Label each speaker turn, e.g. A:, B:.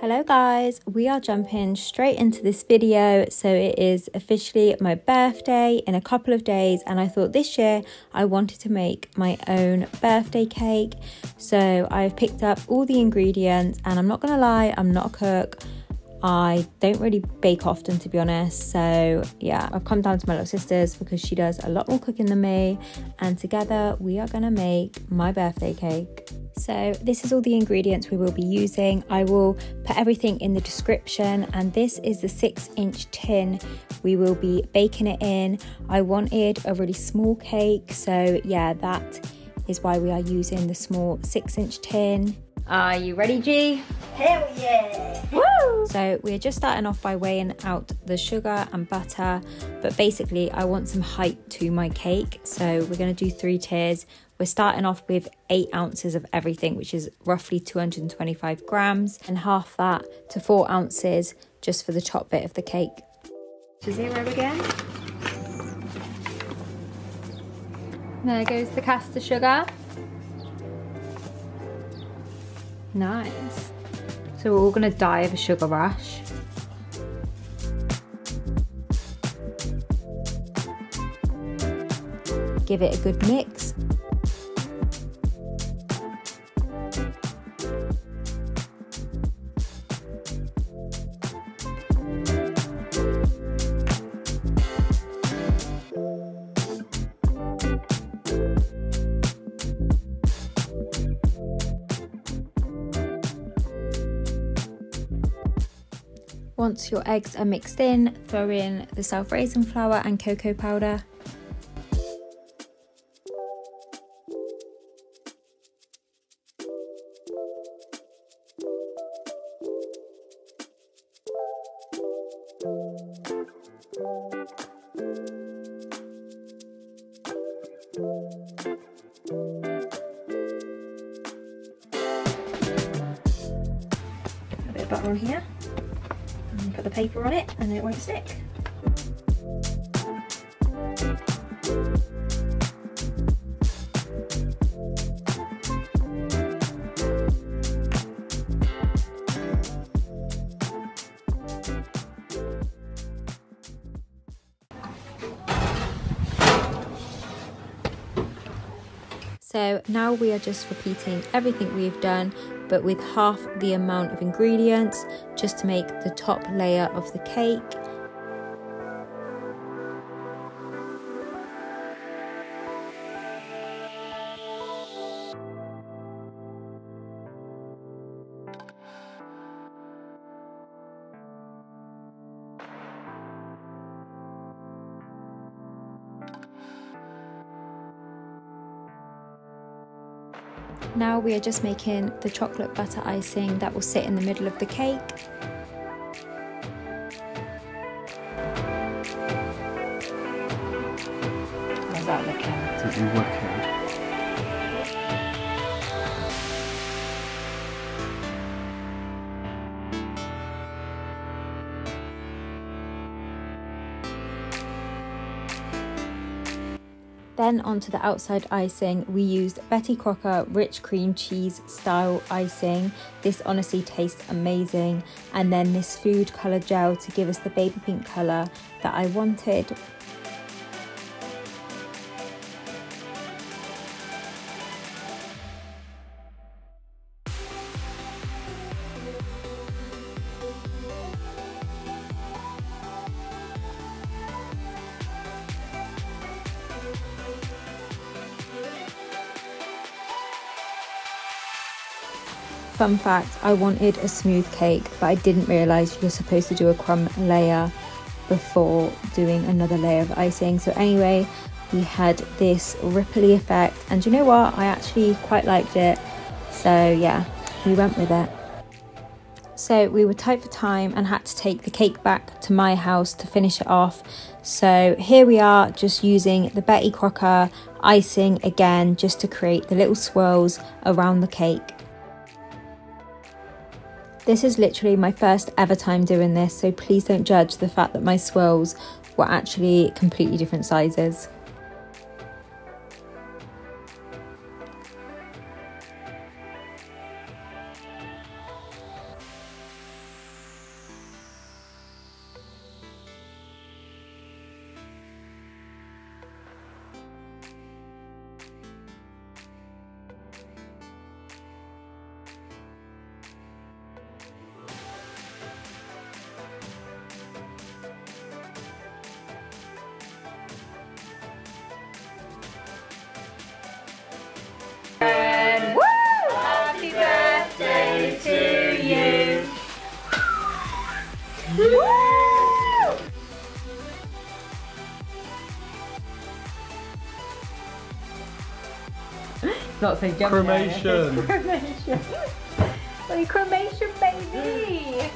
A: Hello guys, we are jumping straight into this video. So it is officially my birthday in a couple of days and I thought this year I wanted to make my own birthday cake. So I've picked up all the ingredients and I'm not gonna lie, I'm not a cook. I don't really bake often to be honest. So yeah, I've come down to my little sister's because she does a lot more cooking than me and together we are gonna make my birthday cake. So this is all the ingredients we will be using. I will put everything in the description and this is the six inch tin we will be baking it in. I wanted a really small cake so yeah that is why we are using the small six inch tin. Are you ready G?
B: Hell yeah!
A: Woo! So we're just starting off by weighing out the sugar and butter, but basically I want some height to my cake. So we're gonna do three tiers. We're starting off with eight ounces of everything, which is roughly 225 grams, and half that to four ounces just for the top bit of the cake. To zero again. There goes the caster sugar. Nice. So we're all gonna die of a sugar rush. Give it a good mix. Once your eggs are mixed in, throw in the self raising flour and cocoa powder. A bit of butter on here put the paper on it and it won't stick. So now we are just repeating everything we've done, but with half the amount of ingredients, just to make the top layer of the cake. Now we are just making the chocolate butter icing that will sit in the middle of the cake. Then onto the outside icing, we used Betty Crocker rich cream cheese style icing. This honestly tastes amazing. And then this food colour gel to give us the baby pink colour that I wanted. Fun fact, I wanted a smooth cake, but I didn't realise you're supposed to do a crumb layer before doing another layer of icing. So anyway, we had this ripply effect and you know what? I actually quite liked it. So yeah, we went with it. So we were tight for time and had to take the cake back to my house to finish it off. So here we are just using the Betty Crocker icing again just to create the little swirls around the cake. This is literally my first ever time doing this, so please don't judge the fact that my swirls were actually completely different sizes. Not so jumpy.
B: Cremation.
A: Cremation. Like cremation, baby.